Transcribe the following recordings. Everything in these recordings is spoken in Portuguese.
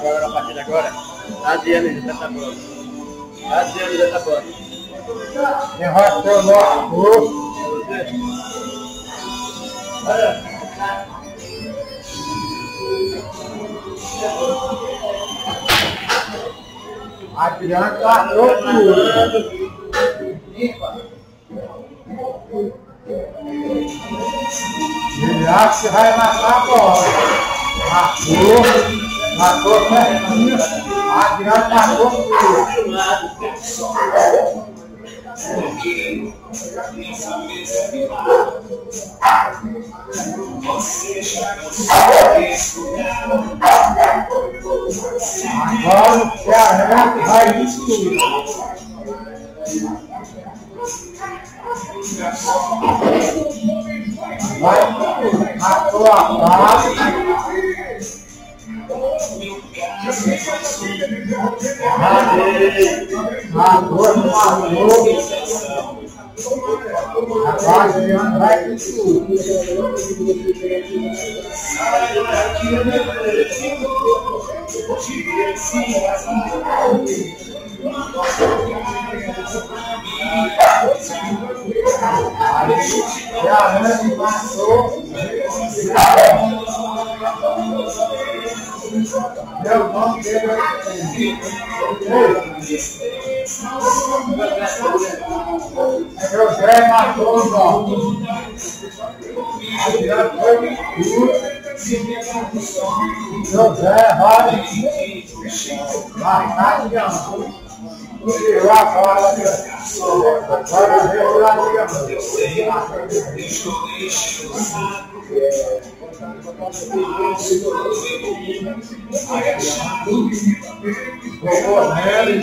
agora, a partir de agora. Adriano de Santa Banda. Adriano de Santa tá Banda. Enrocha o nosso. Olha. Adianta no pulo. Limpa. Ele acha que vai matar a bola. Matou. Matou certinho. A tirada matou tudo. Agora o Ceará vai destruir. Vai, matou a base. Amor no amor. A paz de André Cristo. A grande passou. É Meu nome dele é Vitor. José matou os mortos. Adriano foi mentiroso. José vai matar Adriano. Tirou. Agora. O Nery,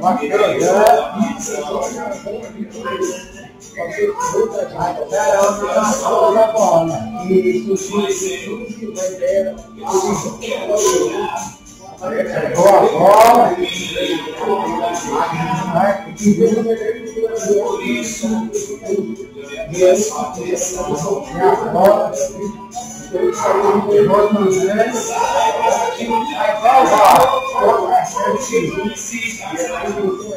Macrandé, Isso, isso, isso, isso, tua avó. Minha avó. Nós manjamos.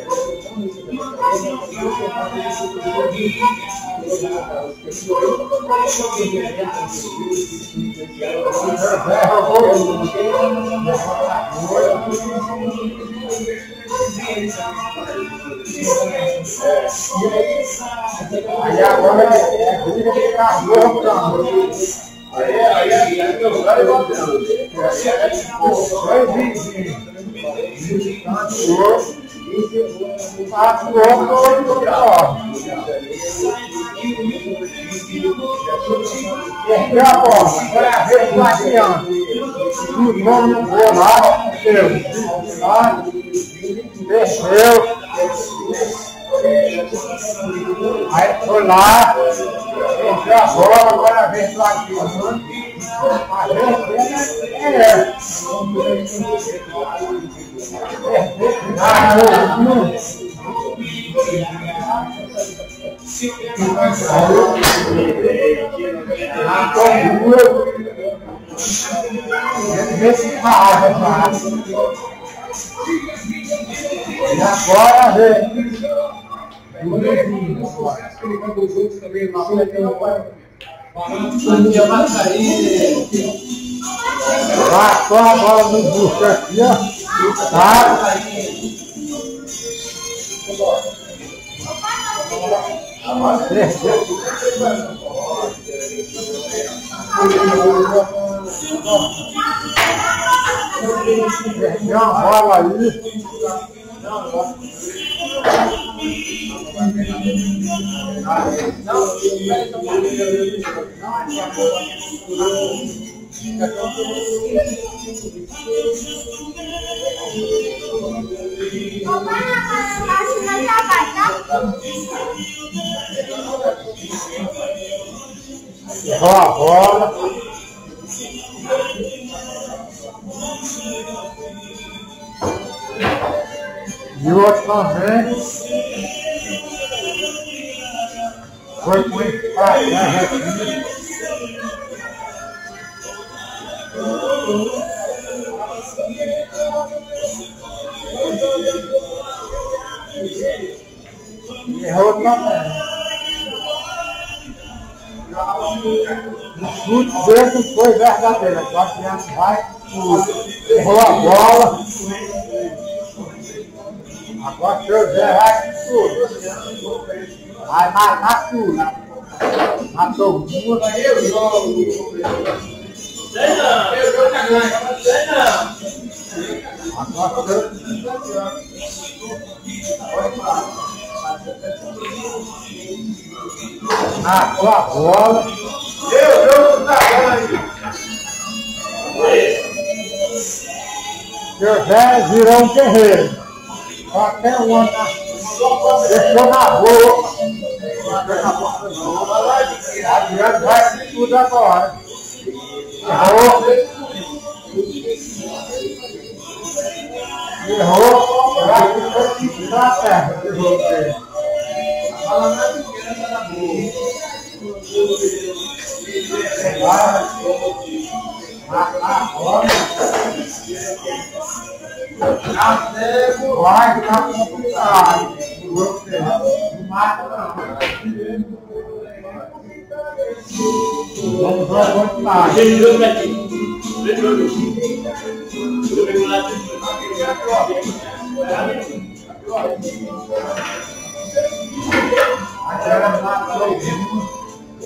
Aí agora é não. Atuou no outro Perdeu a bola. Agora é a vez do Adriano. O Desceu. Aí foi lá. Perdeu a bola. Agora é a vez. E agora vem. O mesmo. Explicando os outros também. Não, não, não. Tá, tomar a bola no bucho aqui, ó. Tá? Perdeu a bola aí. Rola a bola. E o outro também foi com empate na retina. Errou também. O chute dele não foi verdadeiro. A criança vai, errou a bola. Agora o seu Zé vai tudo. Vai matar tudo. Matou duas. Sei não, eu vou cagar. Sei não. O Matou a bola. Eu, eu, tá ganho. Seu virou um guerreiro. Tem um ano na... Deixou na boca. Adriano vai com tudo agora. Errou. Errou. Vai ficar na terra. Errou dele. Vai. Agora. Vai ficar complicado. Você não mata não. Vamos continuar. Ele jogou pra ti. Ele jogou. Eu pego lá. Agora matou.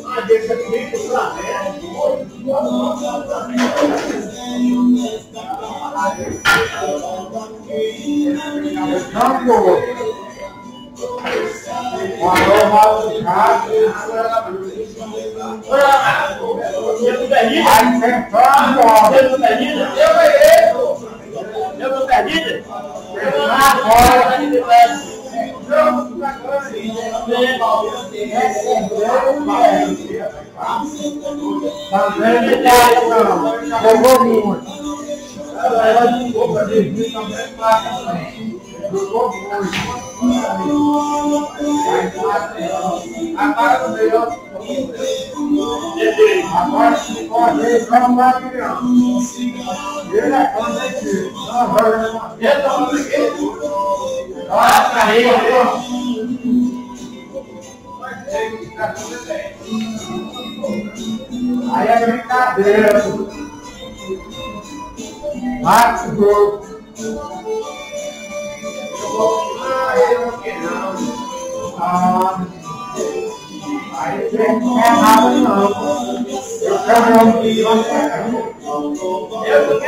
Ah, deixa eu ver que lá, né? Campo. Mandou Eu tô perdido? Vai ó. Eu tô perdido? Eu errei. Eu? Ah, fora. Também não. Jogou muito. Jogou muito. Agora não deu. Agora se ir, vamos lá, criança. Ele é quando é que. Não, vai. Ah, pra ele. Aí é brincadeira. Bate o. um que Eu tô